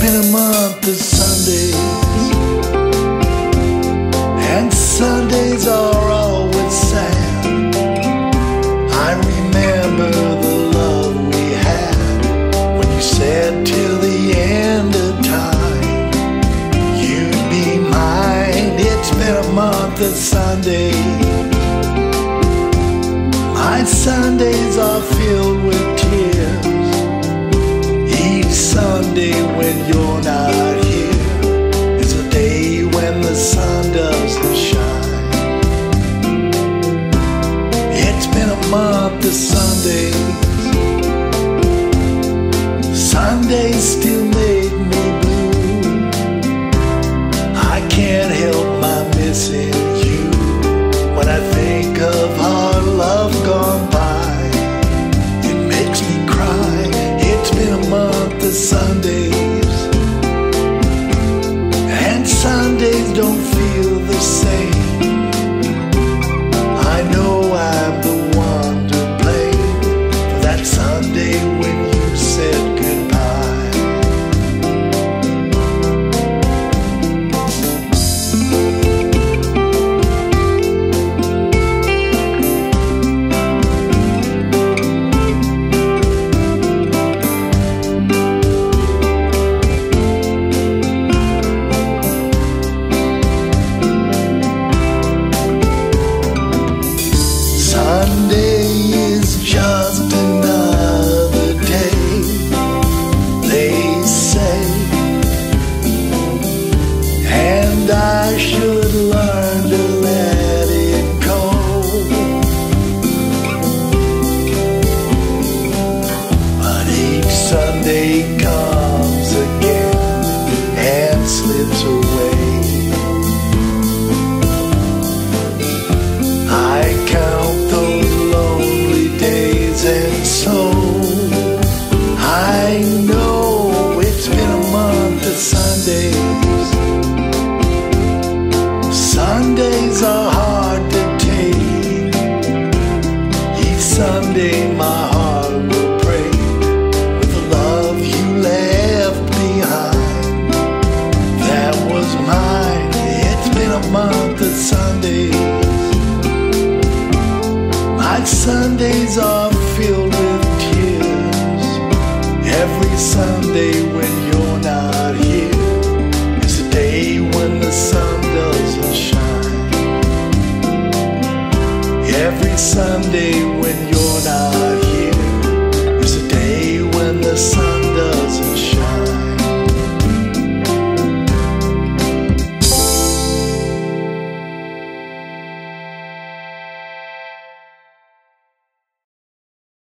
been a month of Sundays, and Sundays are always sad. I remember the love we had when you said till the end of time you'd be mine. It's been a month of Sundays. My Sundays are filled with Sunday. day comes again and slips away. I count those lonely days and so I know it's been a month of Sundays. Sundays are hard to take. Each Sunday my mounted Sundays. My Sundays are filled with tears. Every Sunday when you're not here is a day when the sun doesn't shine. Every Sunday when you're not